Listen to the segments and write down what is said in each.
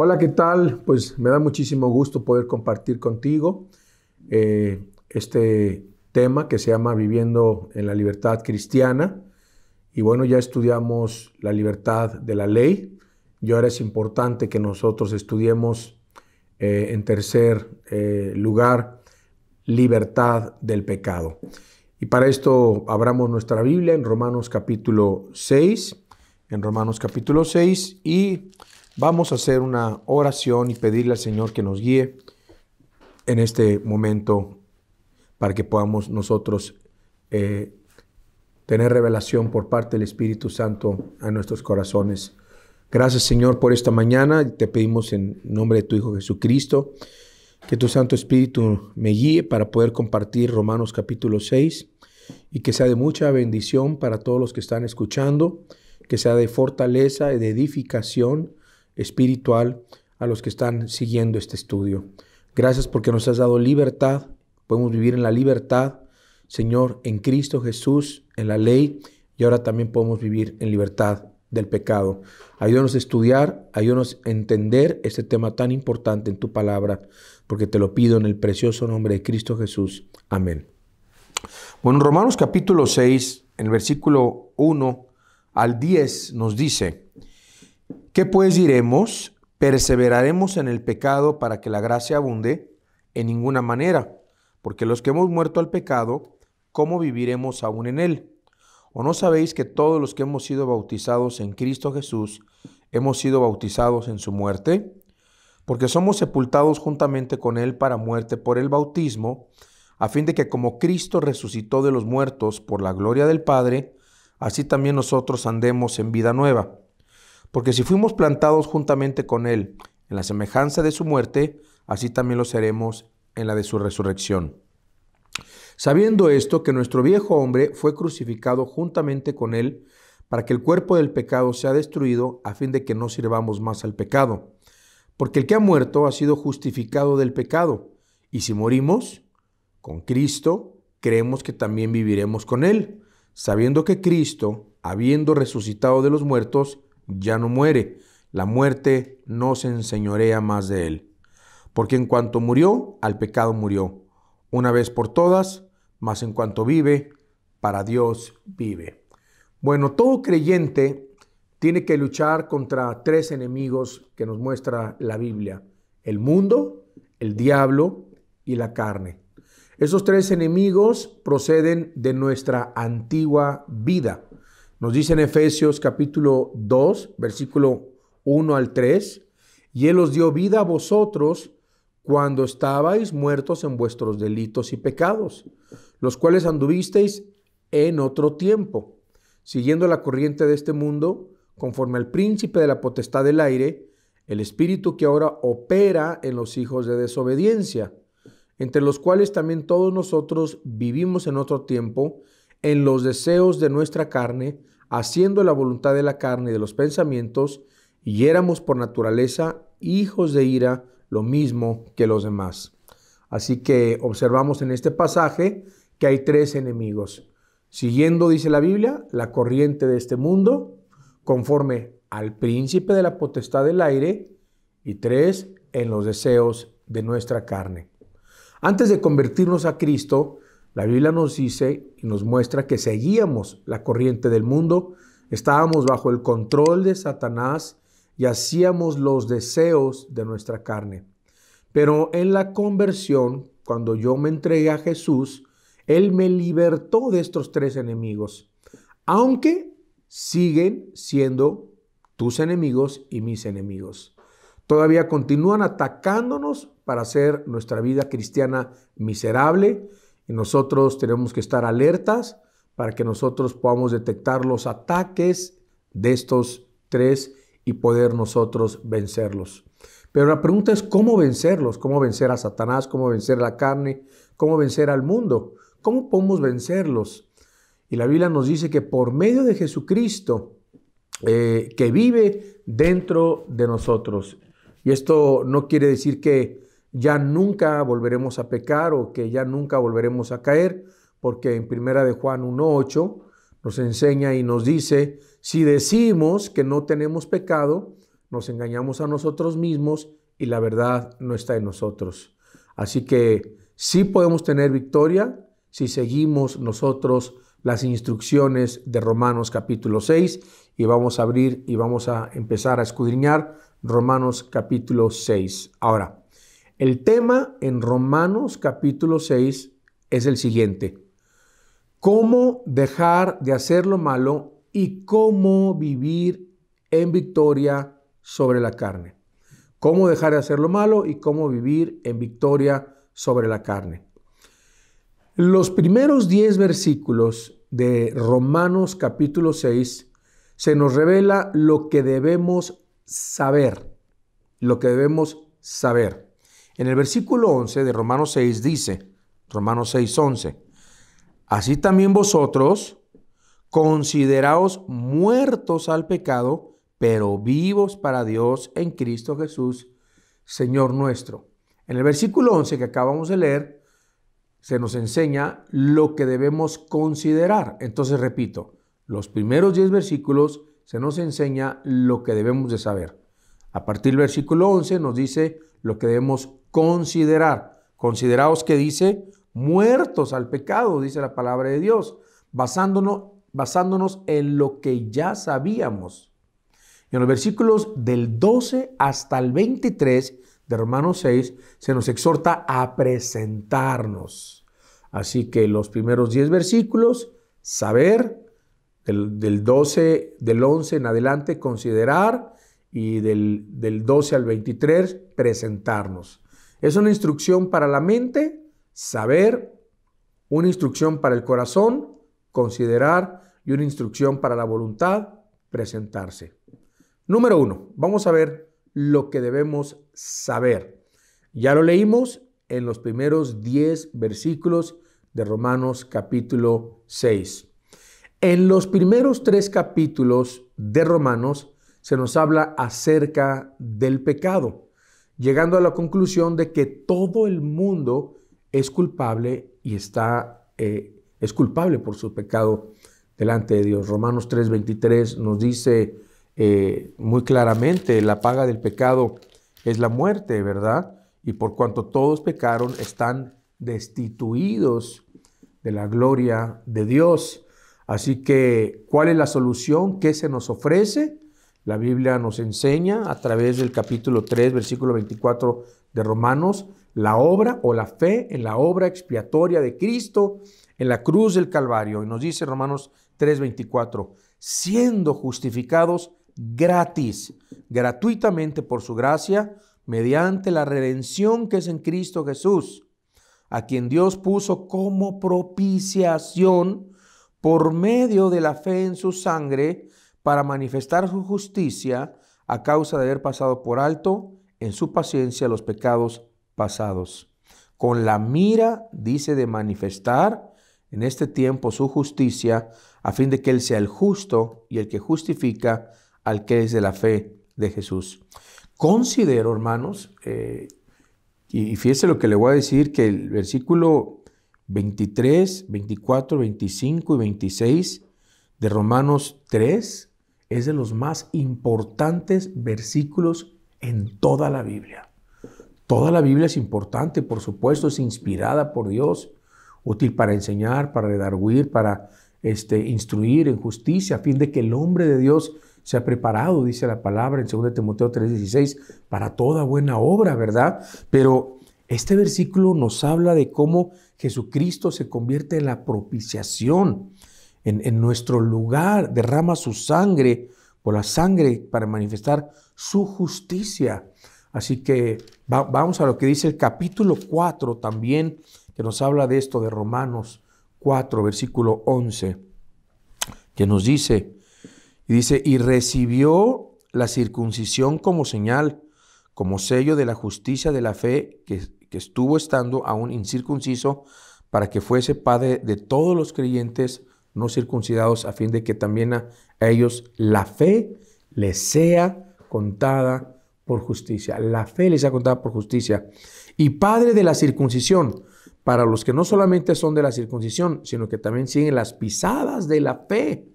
Hola, ¿qué tal? Pues me da muchísimo gusto poder compartir contigo eh, este tema que se llama Viviendo en la Libertad Cristiana. Y bueno, ya estudiamos la libertad de la ley y ahora es importante que nosotros estudiemos eh, en tercer eh, lugar libertad del pecado. Y para esto abramos nuestra Biblia en Romanos capítulo 6, en Romanos capítulo 6 y Vamos a hacer una oración y pedirle al Señor que nos guíe en este momento para que podamos nosotros eh, tener revelación por parte del Espíritu Santo a nuestros corazones. Gracias Señor por esta mañana. Te pedimos en nombre de tu Hijo Jesucristo que tu Santo Espíritu me guíe para poder compartir Romanos capítulo 6 y que sea de mucha bendición para todos los que están escuchando, que sea de fortaleza y de edificación espiritual a los que están siguiendo este estudio. Gracias porque nos has dado libertad. Podemos vivir en la libertad, Señor, en Cristo Jesús, en la ley, y ahora también podemos vivir en libertad del pecado. Ayúdanos a estudiar, ayúdanos a entender este tema tan importante en tu palabra, porque te lo pido en el precioso nombre de Cristo Jesús. Amén. Bueno, Romanos capítulo 6, en el versículo 1 al 10 nos dice, ¿Qué pues diremos? ¿Perseveraremos en el pecado para que la gracia abunde? En ninguna manera, porque los que hemos muerto al pecado, ¿cómo viviremos aún en él? ¿O no sabéis que todos los que hemos sido bautizados en Cristo Jesús hemos sido bautizados en su muerte? Porque somos sepultados juntamente con él para muerte por el bautismo, a fin de que como Cristo resucitó de los muertos por la gloria del Padre, así también nosotros andemos en vida nueva. Porque si fuimos plantados juntamente con Él en la semejanza de su muerte, así también lo seremos en la de su resurrección. Sabiendo esto, que nuestro viejo hombre fue crucificado juntamente con Él, para que el cuerpo del pecado sea destruido, a fin de que no sirvamos más al pecado. Porque el que ha muerto ha sido justificado del pecado, y si morimos con Cristo, creemos que también viviremos con Él, sabiendo que Cristo, habiendo resucitado de los muertos, ya no muere, la muerte no se enseñorea más de él. Porque en cuanto murió, al pecado murió, una vez por todas, mas en cuanto vive, para Dios vive. Bueno, todo creyente tiene que luchar contra tres enemigos que nos muestra la Biblia, el mundo, el diablo y la carne. Esos tres enemigos proceden de nuestra antigua vida. Nos dice en Efesios capítulo 2, versículo 1 al 3, y Él os dio vida a vosotros cuando estabais muertos en vuestros delitos y pecados, los cuales anduvisteis en otro tiempo, siguiendo la corriente de este mundo, conforme al príncipe de la potestad del aire, el espíritu que ahora opera en los hijos de desobediencia, entre los cuales también todos nosotros vivimos en otro tiempo, en los deseos de nuestra carne, haciendo la voluntad de la carne y de los pensamientos, y éramos por naturaleza hijos de ira, lo mismo que los demás. Así que observamos en este pasaje que hay tres enemigos. Siguiendo, dice la Biblia, la corriente de este mundo, conforme al príncipe de la potestad del aire, y tres, en los deseos de nuestra carne. Antes de convertirnos a Cristo, la Biblia nos dice y nos muestra que seguíamos la corriente del mundo, estábamos bajo el control de Satanás y hacíamos los deseos de nuestra carne. Pero en la conversión, cuando yo me entregué a Jesús, Él me libertó de estos tres enemigos, aunque siguen siendo tus enemigos y mis enemigos. Todavía continúan atacándonos para hacer nuestra vida cristiana miserable y nosotros tenemos que estar alertas para que nosotros podamos detectar los ataques de estos tres y poder nosotros vencerlos. Pero la pregunta es cómo vencerlos, cómo vencer a Satanás, cómo vencer la carne, cómo vencer al mundo, cómo podemos vencerlos. Y la Biblia nos dice que por medio de Jesucristo, eh, que vive dentro de nosotros. Y esto no quiere decir que ya nunca volveremos a pecar o que ya nunca volveremos a caer, porque en primera de Juan 1.8 nos enseña y nos dice, si decimos que no tenemos pecado, nos engañamos a nosotros mismos y la verdad no está en nosotros. Así que sí podemos tener victoria si seguimos nosotros las instrucciones de Romanos capítulo 6 y vamos a abrir y vamos a empezar a escudriñar Romanos capítulo 6. Ahora, el tema en Romanos capítulo 6 es el siguiente. ¿Cómo dejar de hacer lo malo y cómo vivir en victoria sobre la carne? ¿Cómo dejar de hacer lo malo y cómo vivir en victoria sobre la carne? Los primeros 10 versículos de Romanos capítulo 6 se nos revela lo que debemos saber, lo que debemos saber. En el versículo 11 de Romanos 6 dice, Romanos 6, 11, así también vosotros consideraos muertos al pecado, pero vivos para Dios en Cristo Jesús, Señor nuestro. En el versículo 11 que acabamos de leer, se nos enseña lo que debemos considerar. Entonces, repito, los primeros 10 versículos se nos enseña lo que debemos de saber. A partir del versículo 11 nos dice lo que debemos considerar. Consideraos que dice muertos al pecado, dice la palabra de Dios, basándonos, basándonos en lo que ya sabíamos. en los versículos del 12 hasta el 23 de Romanos 6 se nos exhorta a presentarnos. Así que los primeros 10 versículos, saber, del, 12, del 11 en adelante, considerar, y del, del 12 al 23, presentarnos. Es una instrucción para la mente, saber, una instrucción para el corazón, considerar, y una instrucción para la voluntad, presentarse. Número uno, vamos a ver lo que debemos saber. Ya lo leímos en los primeros 10 versículos de Romanos capítulo 6. En los primeros tres capítulos de Romanos se nos habla acerca del pecado, llegando a la conclusión de que todo el mundo es culpable y está, eh, es culpable por su pecado delante de Dios. Romanos 3:23 nos dice, eh, muy claramente, la paga del pecado es la muerte, ¿verdad? Y por cuanto todos pecaron, están destituidos de la gloria de Dios. Así que, ¿cuál es la solución? ¿Qué se nos ofrece? La Biblia nos enseña a través del capítulo 3, versículo 24 de Romanos, la obra o la fe en la obra expiatoria de Cristo en la cruz del Calvario. Y nos dice Romanos 3, 24, siendo justificados gratis, gratuitamente por su gracia, mediante la redención que es en Cristo Jesús, a quien Dios puso como propiciación por medio de la fe en su sangre para manifestar su justicia a causa de haber pasado por alto en su paciencia los pecados pasados. Con la mira, dice, de manifestar en este tiempo su justicia, a fin de que Él sea el justo y el que justifica al que es de la fe de Jesús. Considero, hermanos, eh, y fíjese lo que le voy a decir, que el versículo 23, 24, 25 y 26 de Romanos 3 es de los más importantes versículos en toda la Biblia. Toda la Biblia es importante, por supuesto, es inspirada por Dios, útil para enseñar, para redarguir, para este, instruir en justicia, a fin de que el hombre de Dios se ha preparado, dice la palabra en 2 Timoteo 3:16, para toda buena obra, ¿verdad? Pero este versículo nos habla de cómo Jesucristo se convierte en la propiciación, en, nuestro lugar, derrama su sangre, por la sangre, para manifestar su justicia. Así que vamos a lo que dice el capítulo 4 también, que nos habla de esto de Romanos 4, versículo 11, que nos dice, y dice, y recibió la circuncisión como señal, como sello de la justicia de la fe que, estuvo estando aún incircunciso, para que fuese padre de todos los creyentes no circuncidados, a fin de que también a, ellos la fe les sea contada por justicia. La fe les sea contada por justicia. Y padre de la circuncisión, para los que no solamente son de la circuncisión, sino que también siguen las pisadas de la fe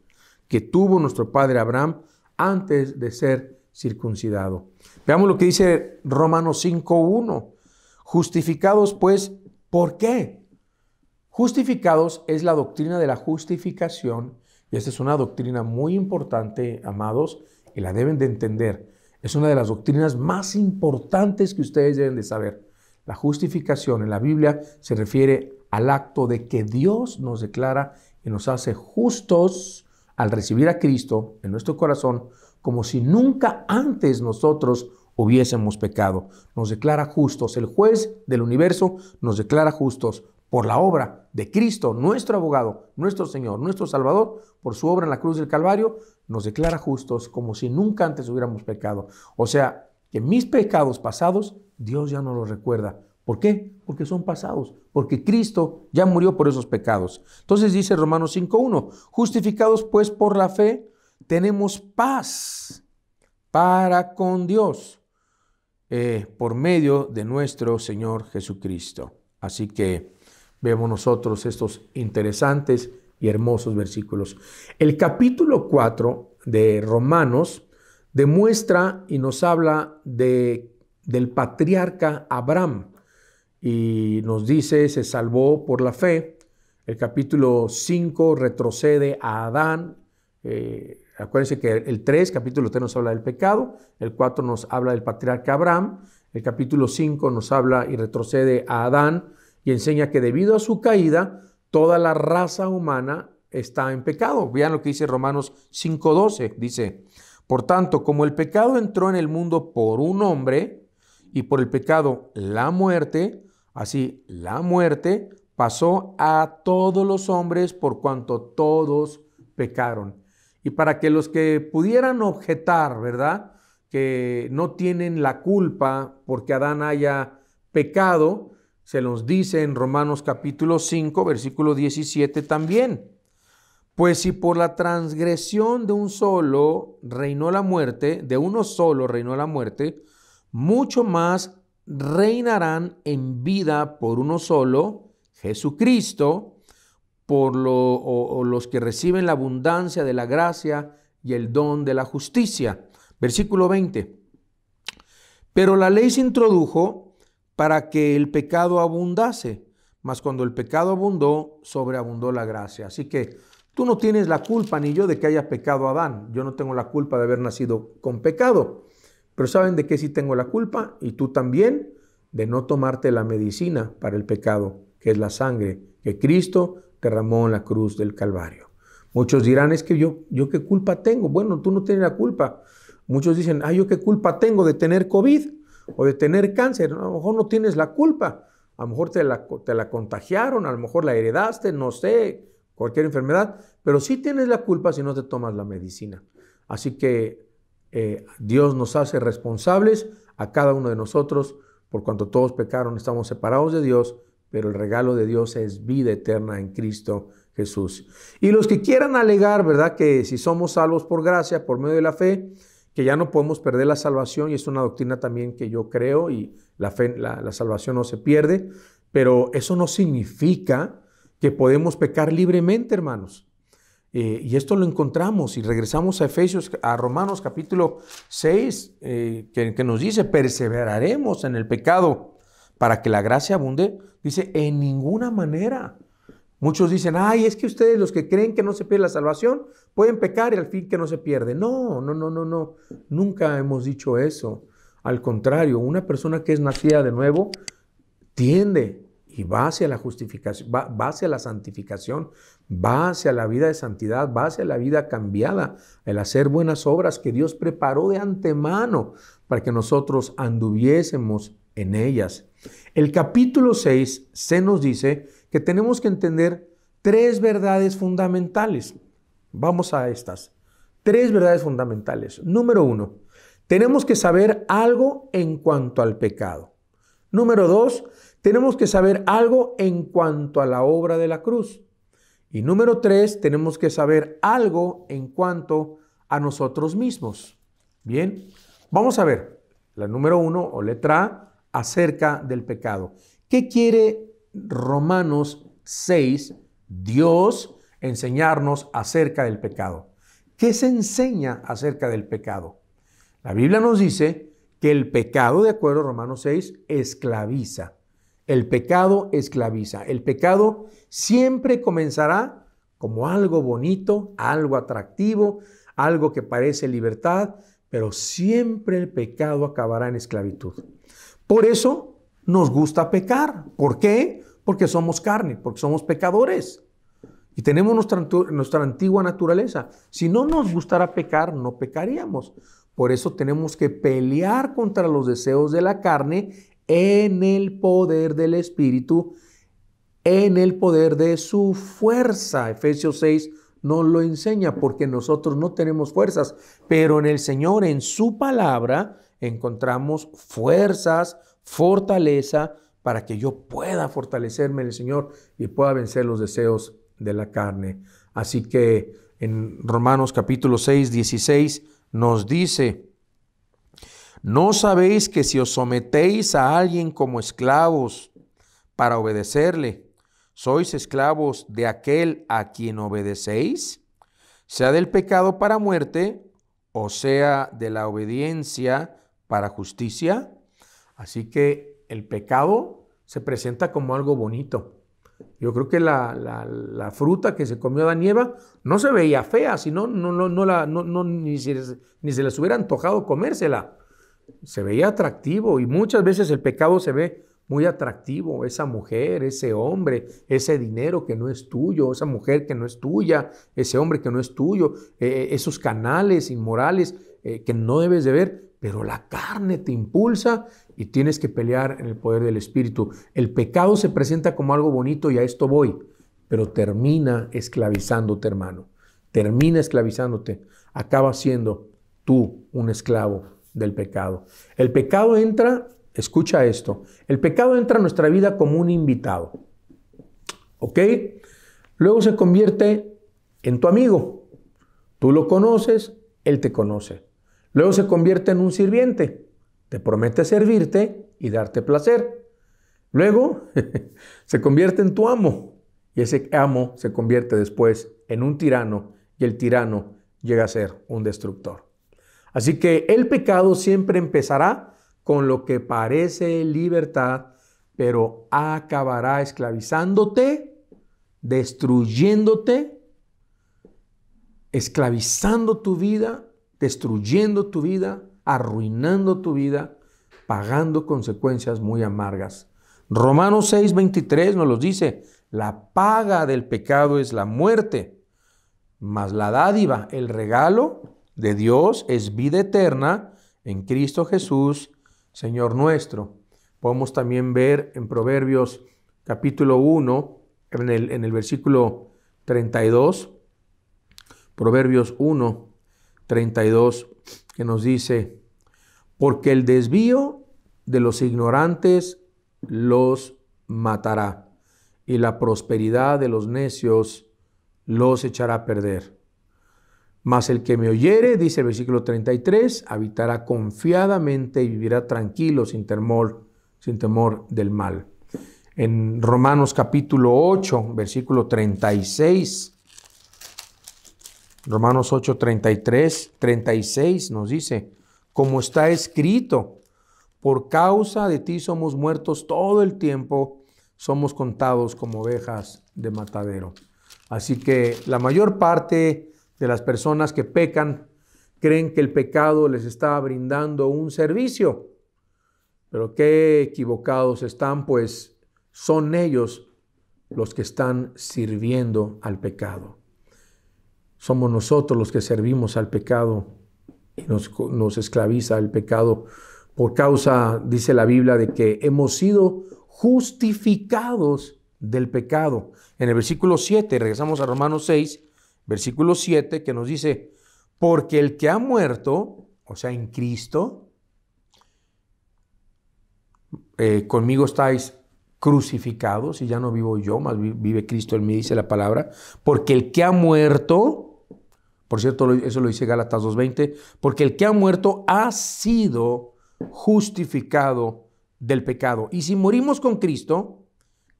que tuvo nuestro padre Abraham antes de ser circuncidado. Veamos lo que dice Romanos 5.1. Justificados pues, ¿por qué? Justificados es la doctrina de la justificación, y esta es una doctrina muy importante, amados, y la deben de entender. Es una de las doctrinas más importantes que ustedes deben de saber. La justificación en la Biblia se refiere al acto de que Dios nos declara y nos hace justos al recibir a Cristo en nuestro corazón, como si nunca antes nosotros hubiésemos pecado. Nos declara justos. El juez del universo nos declara justos por la obra de Cristo, nuestro abogado, nuestro Señor, nuestro Salvador, por su obra en la cruz del Calvario, nos declara justos como si nunca antes hubiéramos pecado. O sea, que mis pecados pasados, Dios ya no los recuerda. ¿Por qué? Porque son pasados, porque Cristo ya murió por esos pecados. Entonces dice Romanos 5.1, justificados pues por la fe, tenemos paz para con Dios eh, por medio de nuestro Señor Jesucristo. Así que vemos nosotros estos interesantes y hermosos versículos. El capítulo 4 de Romanos demuestra y nos habla de, del patriarca Abraham y nos dice, se salvó por la fe. El capítulo 5 retrocede a Adán. Eh, acuérdense que el 3, capítulo 3 nos habla del pecado, el 4 nos habla del patriarca Abraham, el capítulo 5 nos habla y retrocede a Adán y enseña que debido a su caída, toda la raza humana está en pecado. Vean lo que dice Romanos 5.12. Dice, por tanto, como el pecado entró en el mundo por un hombre y por el pecado la muerte, así la muerte pasó a todos los hombres por cuanto todos pecaron. Y para que los que pudieran objetar, ¿verdad? Que no tienen la culpa porque Adán haya pecado, se nos dice en Romanos capítulo 5, versículo 17 también. Pues si por la transgresión de un solo reinó la muerte, de uno solo reinó la muerte, mucho más reinarán en vida por uno solo, Jesucristo, por los que reciben la abundancia de la gracia y el don de la justicia. Versículo 20. Pero la ley se introdujo para que el pecado abundase, mas cuando el pecado abundó, sobreabundó la gracia. Así que tú no tienes la culpa ni yo de que haya pecado Adán. Yo no tengo la culpa de haber nacido con pecado. Pero ¿saben de qué sí tengo la culpa? Y tú también, de no tomarte la medicina para el pecado, que es la sangre que Cristo derramó en la cruz del Calvario. Muchos dirán, es que yo, yo qué culpa tengo. Bueno, tú no tienes la culpa. Muchos dicen, ay, yo qué culpa tengo de tener COVID o de tener cáncer. A lo mejor no tienes la culpa, a lo mejor te la, te la contagiaron, a lo mejor la heredaste, no sé, cualquier enfermedad, pero sí tienes la culpa si no te tomas la medicina. Así que eh, Dios nos hace responsables a cada uno de nosotros, por cuanto todos pecaron, estamos separados de Dios, pero el regalo de Dios es vida eterna en Cristo Jesús. Y los que quieran alegar, ¿verdad? Que si somos salvos por gracia, por medio de la fe, que ya no podemos perder la salvación y es una doctrina también que yo creo y la, fe, la, salvación no se pierde, pero eso no significa que podemos pecar libremente, hermanos. Eh, y esto lo encontramos y regresamos a Efesios, a Romanos capítulo 6, eh, que, que nos dice, perseveraremos en el pecado para que la gracia abunde. Dice, en ninguna manera. Muchos dicen, ay, es que ustedes los que creen que no se pierde la salvación pueden pecar y al fin que no se pierde. No, no, no, no, no. Nunca hemos dicho eso. Al contrario, una persona que es nacida de nuevo tiende y va hacia la justificación, va, hacia la santificación, va hacia la vida de santidad, va hacia la vida cambiada, el hacer buenas obras que Dios preparó de antemano para que nosotros anduviésemos en ellas. El capítulo 6 se nos dice que tenemos que entender tres verdades fundamentales. Vamos a estas. Tres verdades fundamentales. Número uno, tenemos que saber algo en cuanto al pecado. Número dos, tenemos que saber algo en cuanto a la obra de la cruz. Y número tres, tenemos que saber algo en cuanto a nosotros mismos. Bien, vamos a ver la número uno o letra A acerca del pecado. ¿Qué quiere Romanos 6, Dios enseñarnos acerca del pecado. ¿Qué se enseña acerca del pecado? La Biblia nos dice que el pecado, de acuerdo a Romanos 6, esclaviza. El pecado esclaviza. El pecado siempre comenzará como algo bonito, algo atractivo, algo que parece libertad, pero siempre el pecado acabará en esclavitud. Por eso nos gusta pecar. ¿Por qué? Porque somos carne, porque somos pecadores. Y tenemos nuestra, nuestra, antigua naturaleza. Si no nos gustara pecar, no pecaríamos. Por eso tenemos que pelear contra los deseos de la carne en el poder del Espíritu, en el poder de su fuerza. Efesios 6 nos lo enseña porque nosotros no tenemos fuerzas, pero en el Señor, en su palabra, encontramos fuerzas, fortaleza para que yo pueda fortalecerme en el Señor y pueda vencer los deseos de la carne. Así que en Romanos capítulo 6, 16 nos dice, ¿no sabéis que si os sometéis a alguien como esclavos para obedecerle, sois esclavos de aquel a quien obedecéis, sea del pecado para muerte o sea de la obediencia para justicia. Así que el pecado se presenta como algo bonito. Yo creo que la, fruta que se comió Adán y no se veía fea, sino no, no, no, no, ni, ni se les hubiera antojado comérsela. Se veía atractivo y muchas veces el pecado se ve muy atractivo, esa mujer, ese hombre, ese dinero que no es tuyo, esa mujer que no es tuya, ese hombre que no es tuyo, eh, esos canales inmorales eh, que no debes de ver, pero la carne te impulsa y tienes que pelear en el poder del Espíritu. El pecado se presenta como algo bonito y a esto voy, pero termina esclavizándote, hermano. Termina esclavizándote. Acaba siendo tú un esclavo del pecado. El pecado entra Escucha esto. El pecado entra a nuestra vida como un invitado. ¿Ok? Luego se convierte en tu amigo. Tú lo conoces, él te conoce. Luego se convierte en un sirviente. Te promete servirte y darte placer. Luego se convierte en tu amo. Y ese amo se convierte después en un tirano y el tirano llega a ser un destructor. Así que el pecado siempre empezará con lo que parece libertad, pero acabará esclavizándote, destruyéndote, esclavizando tu vida, destruyendo tu vida, arruinando tu vida, pagando consecuencias muy amargas. Romanos 6:23 nos lo dice, la paga del pecado es la muerte, mas la dádiva, el regalo de Dios es vida eterna en Cristo Jesús, Señor nuestro. Podemos también ver en Proverbios capítulo 1, en el, en el versículo 32, Proverbios 1, 32, que nos dice, porque el desvío de los ignorantes los matará, y la prosperidad de los necios los echará a perder. Mas el que me oyere, dice el versículo 33, habitará confiadamente y vivirá tranquilo, sin temor, sin temor del mal. En Romanos capítulo 8, versículo 36, Romanos 8, 33, 36 nos dice, como está escrito, por causa de ti somos muertos todo el tiempo, somos contados como ovejas de matadero. Así que la mayor parte de las personas que pecan creen que el pecado les está brindando un servicio. Pero qué equivocados están, pues son ellos los que están sirviendo al pecado. Somos nosotros los que servimos al pecado y nos, esclaviza el pecado por causa, dice la Biblia, de que hemos sido justificados del pecado. En el versículo 7, regresamos a Romanos 6, versículo 7, que nos dice, porque el que ha muerto, o sea, en Cristo, eh, conmigo estáis crucificados y ya no vivo yo, más vive Cristo en mí, dice la palabra, porque el que ha muerto, por cierto, eso lo dice Gálatas 2.20, porque el que ha muerto ha sido justificado del pecado. Y si morimos con Cristo,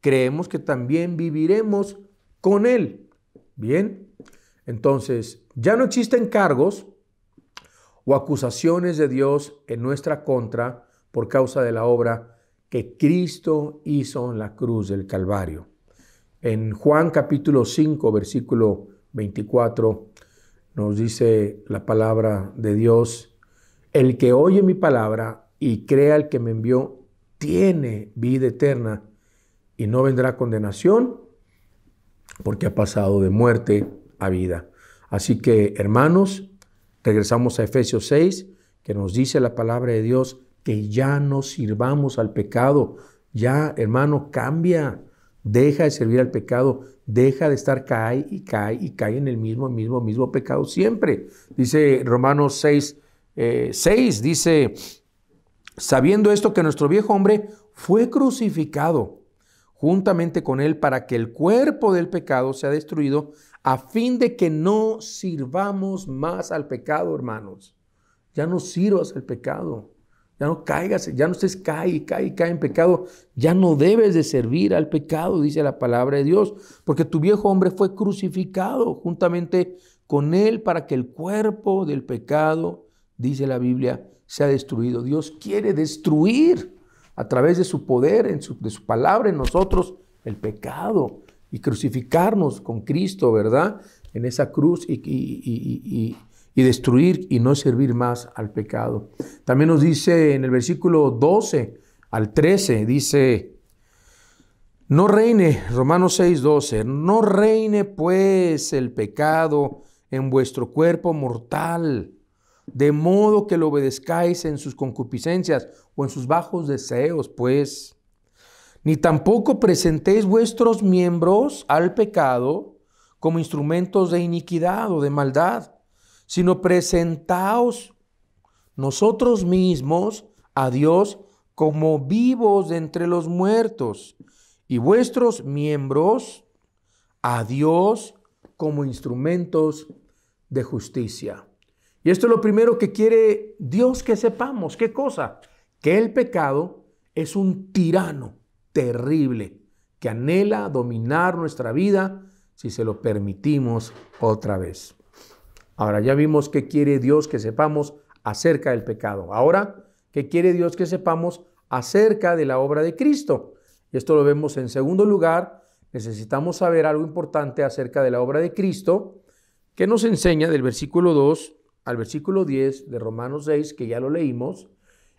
creemos que también viviremos con Él. Bien, entonces, ya no existen cargos o acusaciones de Dios en nuestra contra por causa de la obra que Cristo hizo en la cruz del Calvario. En Juan capítulo 5, versículo 24, nos dice la palabra de Dios, el que oye mi palabra y crea el que me envió, tiene vida eterna y no vendrá condenación porque ha pasado de muerte a vida. Así que, hermanos, regresamos a Efesios 6, que nos dice la palabra de Dios que ya no sirvamos al pecado. Ya, hermano, cambia. Deja de servir al pecado, deja de estar cae y cae y cae en el mismo, mismo, mismo pecado siempre. Dice Romanos 6, 6, eh, dice, sabiendo esto que nuestro viejo hombre fue crucificado juntamente con él para que el cuerpo del pecado sea destruido, a fin de que no sirvamos más al pecado, hermanos. Ya no sirvas al pecado. Ya no caigas, ya no estés cae, cae, cae en pecado. Ya no debes de servir al pecado, dice la palabra de Dios, porque tu viejo hombre fue crucificado juntamente con él para que el cuerpo del pecado, dice la Biblia, sea destruido. Dios quiere destruir a través de su poder, en de su palabra en nosotros, el pecado y crucificarnos con Cristo, ¿verdad? En esa cruz y, y, destruir y no servir más al pecado. También nos dice en el versículo 12 al 13, dice, no reine, Romanos 6, 12, no reine pues el pecado en vuestro cuerpo mortal de modo que lo obedezcáis en sus concupiscencias o en sus bajos deseos, pues. Ni tampoco presentéis vuestros miembros al pecado como instrumentos de iniquidad o de maldad, sino presentaos nosotros mismos a Dios como vivos entre los muertos y vuestros miembros a Dios como instrumentos de justicia. Y esto es lo primero que quiere Dios que sepamos. ¿Qué cosa? Que el pecado es un tirano terrible que anhela dominar nuestra vida si se lo permitimos otra vez. Ahora ya vimos qué quiere Dios que sepamos acerca del pecado. Ahora, ¿qué quiere Dios que sepamos acerca de la obra de Cristo? Y esto lo vemos en segundo lugar. Necesitamos saber algo importante acerca de la obra de Cristo que nos enseña del versículo 2 al versículo 10 de Romanos 6, que ya lo leímos,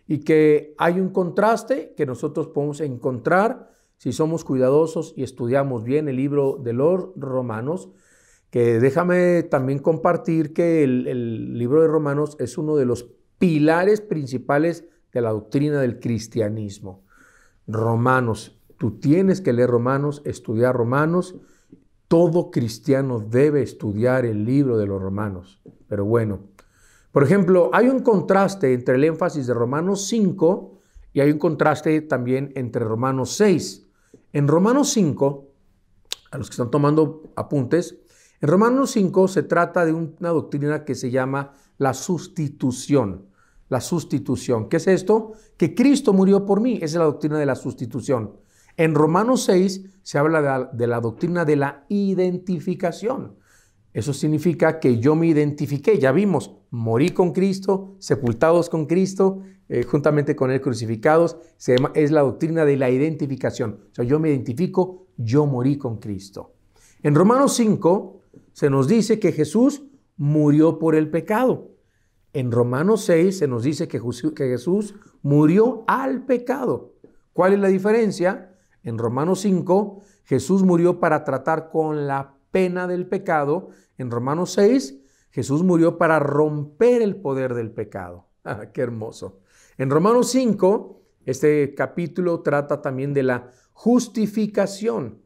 y que hay un contraste que nosotros podemos encontrar si somos cuidadosos y estudiamos bien el libro de los Romanos, que déjame también compartir que el, el libro de Romanos es uno de los pilares principales de la doctrina del cristianismo. Romanos, tú tienes que leer Romanos, estudiar Romanos, todo cristiano debe estudiar el libro de los Romanos. Pero bueno, por ejemplo, hay un contraste entre el énfasis de Romanos 5 y hay un contraste también entre Romanos 6. En Romanos 5, a los que están tomando apuntes, en Romanos 5 se trata de una doctrina que se llama la sustitución. La sustitución. ¿Qué es esto? Que Cristo murió por mí. Esa es la doctrina de la sustitución. En Romanos 6 se habla de la, doctrina de la identificación. Eso significa que yo me identifiqué, ya vimos, morí con Cristo, sepultados con Cristo, eh, juntamente con Él crucificados, es la doctrina de la identificación. O sea, yo me identifico, yo morí con Cristo. En Romanos 5 se nos dice que Jesús murió por el pecado. En Romanos 6 se nos dice que Jesús murió al pecado. ¿Cuál es la diferencia? En Romanos 5 Jesús murió para tratar con la pena del pecado en Romanos 6, Jesús murió para romper el poder del pecado. Ah, ¡Qué hermoso! En Romanos 5, este capítulo trata también de la justificación.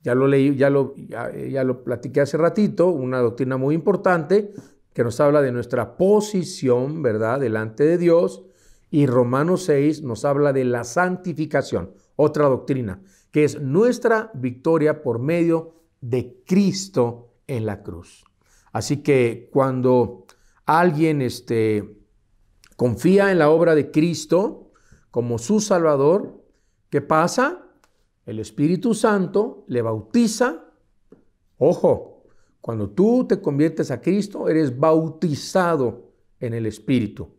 Ya lo leí, ya lo, ya, lo platiqué hace ratito, una doctrina muy importante que nos habla de nuestra posición, ¿verdad?, delante de Dios. Y Romanos 6 nos habla de la santificación, otra doctrina, que es nuestra victoria por medio de Cristo en la cruz. Así que cuando alguien este, confía en la obra de Cristo como su Salvador, ¿qué pasa? El Espíritu Santo le bautiza. Ojo, cuando tú te conviertes a Cristo, eres bautizado en el Espíritu.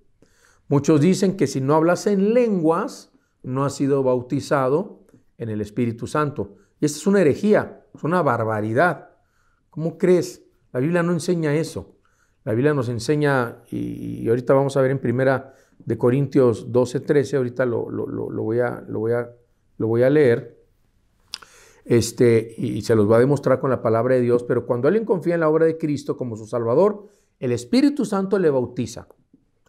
Muchos dicen que si no hablas en lenguas, no has sido bautizado en el Espíritu Santo. Y esta es una herejía, es una barbaridad. ¿Cómo crees? La Biblia no enseña eso. La Biblia nos enseña, y, ahorita vamos a ver en primera de Corintios 12, 13, ahorita lo, lo, voy, a, lo voy a leer, este, y se los va a demostrar con la palabra de Dios, pero cuando alguien confía en la obra de Cristo como su Salvador, el Espíritu Santo le bautiza.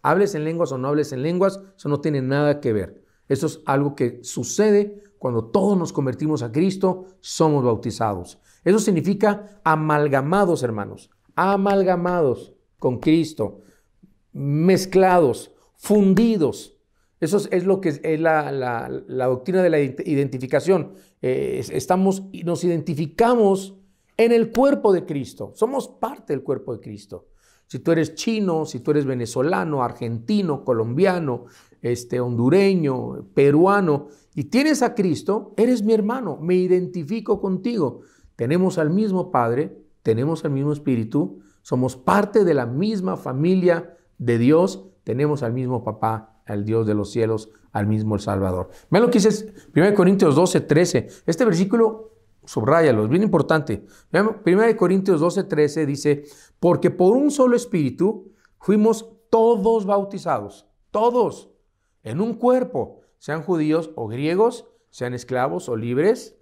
Hables en lenguas o no hables en lenguas, eso no tiene nada que ver. Eso es algo que sucede cuando todos nos convertimos a Cristo, somos bautizados. Eso significa amalgamados, hermanos, amalgamados con Cristo, mezclados, fundidos. Eso es, lo que es la, doctrina de la identificación. Eh, estamos, nos identificamos en el cuerpo de Cristo. Somos parte del cuerpo de Cristo. Si tú eres chino, si tú eres venezolano, argentino, colombiano, este, hondureño, peruano, y tienes a Cristo, eres mi hermano, me identifico contigo. Tenemos al mismo Padre, tenemos al mismo Espíritu, somos parte de la misma familia de Dios, tenemos al mismo papá, al Dios de los cielos, al mismo el Salvador. Vean lo que dice 1 Corintios 12, 13. Este versículo, subráyalo, es bien importante. 1 Corintios 12, 13 dice, porque por un solo espíritu fuimos todos bautizados, todos, en un cuerpo, sean judíos o griegos, sean esclavos o libres,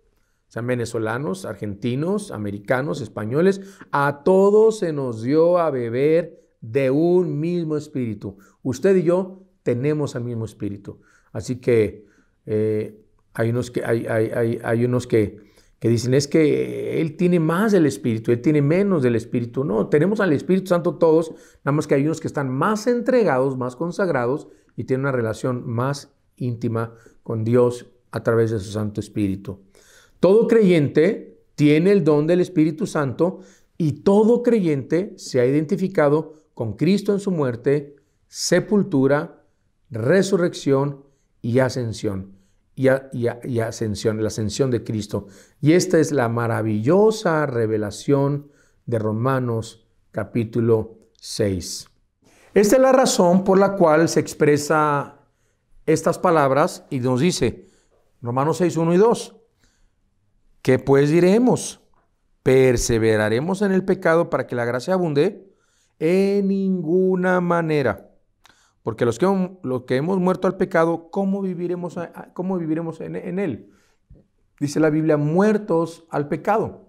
sean venezolanos, argentinos, americanos, españoles, a todos se nos dio a beber de un mismo espíritu. Usted y yo tenemos el mismo espíritu. Así que eh, hay unos, que, hay, hay, hay, unos que, que, dicen es que Él tiene más del espíritu, Él tiene menos del espíritu. No, tenemos al Espíritu Santo todos, nada más que hay unos que están más entregados, más consagrados y tienen una relación más íntima con Dios a través de su Santo Espíritu. Todo creyente tiene el don del Espíritu Santo y todo creyente se ha identificado con Cristo en su muerte, sepultura, resurrección y ascensión. Y, ascensión, la ascensión de Cristo. Y esta es la maravillosa revelación de Romanos capítulo 6. Esta es la razón por la cual se expresa estas palabras y nos dice, Romanos 6, 1 y 2, ¿Qué pues diremos? ¿Perseveraremos en el pecado para que la gracia abunde? En ninguna manera. Porque los que, los que hemos muerto al pecado, ¿cómo viviremos, cómo viviremos en, en él? Dice la Biblia, muertos al pecado.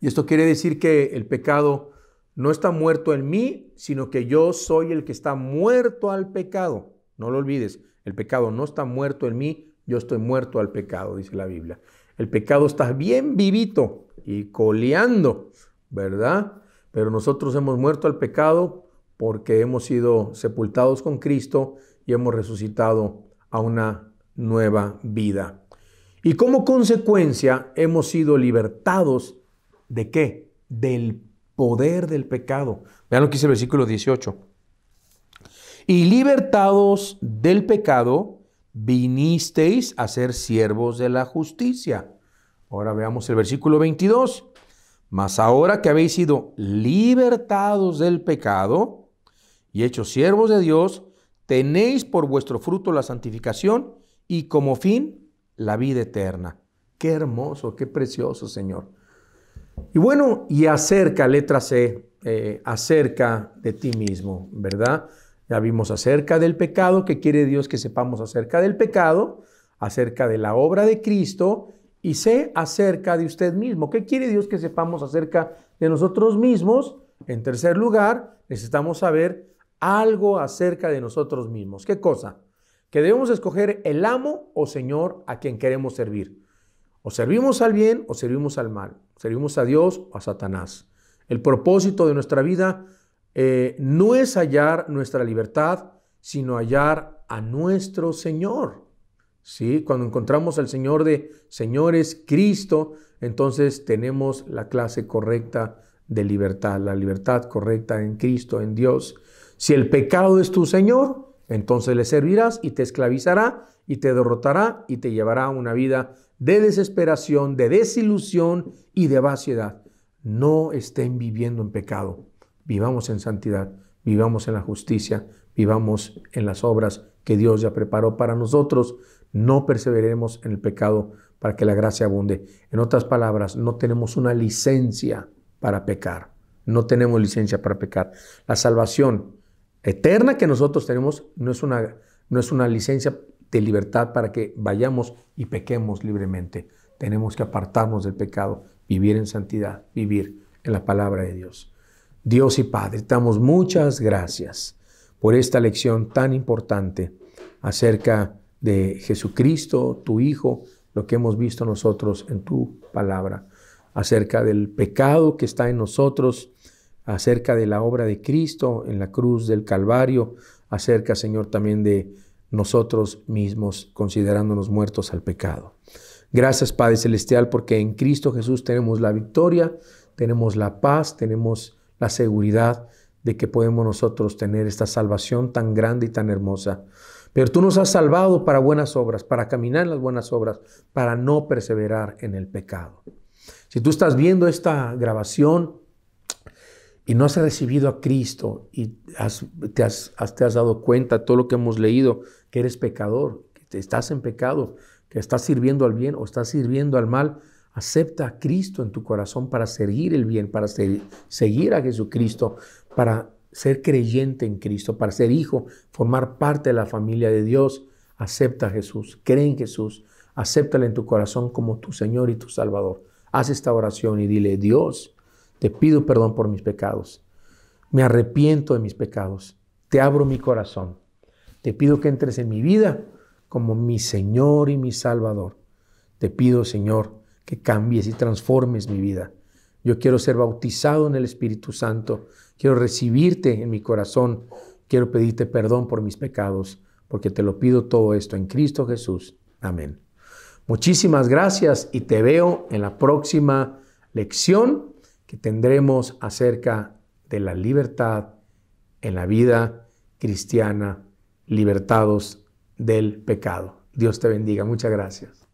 Y esto quiere decir que el pecado no está muerto en mí, sino que yo soy el que está muerto al pecado. No lo olvides, el pecado no está muerto en mí, yo estoy muerto al pecado, dice la Biblia. El pecado está bien vivito y coleando, ¿verdad? Pero nosotros hemos muerto al pecado porque hemos sido sepultados con Cristo y hemos resucitado a una nueva vida. Y como consecuencia hemos sido libertados de qué? Del poder del pecado. Vean lo que dice el versículo 18. Y libertados del pecado, vinisteis a ser siervos de la justicia. Ahora veamos el versículo 22. Mas ahora que habéis sido libertados del pecado y hechos siervos de Dios, tenéis por vuestro fruto la santificación y como fin la vida eterna. Qué hermoso, qué precioso, Señor. Y bueno, y acerca, letra C, eh, acerca de ti mismo, ¿verdad? Ya vimos acerca del pecado, que quiere Dios que sepamos acerca del pecado, acerca de la obra de Cristo y sé acerca de usted mismo. ¿Qué quiere Dios que sepamos acerca de nosotros mismos? En tercer lugar, necesitamos saber algo acerca de nosotros mismos. ¿Qué cosa? Que debemos escoger el amo o Señor a quien queremos servir. O servimos al bien o servimos al mal. Servimos a Dios o a Satanás. El propósito de nuestra vida eh, no es hallar nuestra libertad, sino hallar a nuestro Señor. ¿Sí? Cuando encontramos al Señor de señores, Cristo, entonces tenemos la clase correcta de libertad, la libertad correcta en Cristo, en Dios. Si el pecado es tu Señor, entonces le servirás y te esclavizará y te derrotará y te llevará a una vida de desesperación, de desilusión y de vaciedad. No estén viviendo en pecado vivamos en santidad, vivamos en la justicia, vivamos en las obras que Dios ya preparó para nosotros, no perseveremos en el pecado para que la gracia abunde. En otras palabras, no tenemos una licencia para pecar, no tenemos licencia para pecar. La salvación eterna que nosotros tenemos no es una, no es una licencia de libertad para que vayamos y pequemos libremente. Tenemos que apartarnos del pecado, vivir en santidad, vivir en la palabra de Dios. Dios y Padre, damos muchas gracias por esta lección tan importante acerca de Jesucristo, tu Hijo, lo que hemos visto nosotros en tu palabra, acerca del pecado que está en nosotros, acerca de la obra de Cristo en la cruz del Calvario, acerca, Señor, también de nosotros mismos, considerándonos muertos al pecado. Gracias, Padre Celestial, porque en Cristo Jesús tenemos la victoria, tenemos la paz, tenemos la seguridad de que podemos nosotros tener esta salvación tan grande y tan hermosa. Pero tú nos has salvado para buenas obras, para caminar en las buenas obras, para no perseverar en el pecado. Si tú estás viendo esta grabación y no has recibido a Cristo y te, has, te has dado cuenta todo lo que hemos leído, que eres pecador, que estás en pecado, que estás sirviendo al bien o estás sirviendo al mal, acepta a Cristo en tu corazón para seguir el bien, para seguir a Jesucristo, para ser creyente en Cristo, para ser hijo, formar parte de la familia de Dios. Acepta a Jesús, cree en Jesús, acéptale en tu corazón como tu Señor y tu Salvador. Haz esta oración y dile, Dios, te pido perdón por mis pecados. Me arrepiento de mis pecados. Te abro mi corazón. Te pido que entres en mi vida como mi Señor y mi Salvador. Te pido, Señor, que cambies y transformes mi vida. Yo quiero ser bautizado en el Espíritu Santo. Quiero recibirte en mi corazón. Quiero pedirte perdón por mis pecados, porque te lo pido todo esto en Cristo Jesús. Amén. Muchísimas gracias y te veo en la próxima lección que tendremos acerca de la libertad en la vida cristiana, libertados del pecado. Dios te bendiga. Muchas gracias.